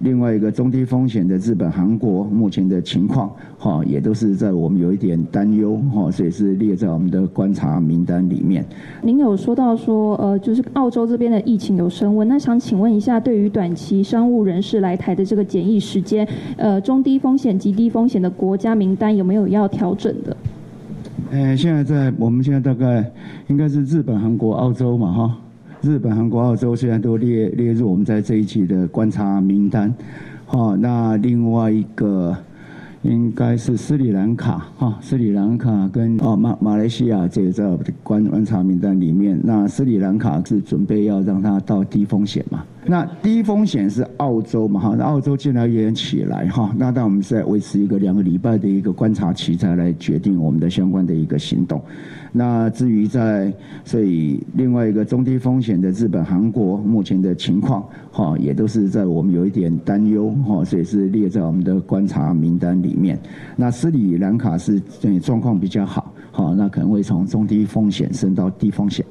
另外一个中低风险的日本、韩国目前的情况，哈，也都是在我们有一点担忧，哈，所以是列在我们的观察名单里面。您有说到说，呃，就是澳洲这边的疫情有升温，那想请问一下，对于短期商务人士来台的这个检疫时间，呃，中低风险及低风险的国家名单有没有要调整的？呃，现在在我们现在大概应该是日本、韩国、澳洲嘛，哈。日本、韩国、澳洲现在都列列入我们在这一期的观察名单，好，那另外一个应该是斯里兰卡，哈，斯里兰卡跟哦马马来西亚这个在观观察名单里面，那斯里兰卡是准备要让它到低风险嘛？那低风险是澳洲嘛？哈，那澳洲进来也起来哈，那但我们是在维持一个两个礼拜的一个观察期，才来决定我们的相关的一个行动。那至于在，所以另外一个中低风险的日本、韩国目前的情况，哈，也都是在我们有一点担忧，哈，所以是列在我们的观察名单里里面。那斯里兰卡是状况比较好，好，那可能会从中低风险升到低风险。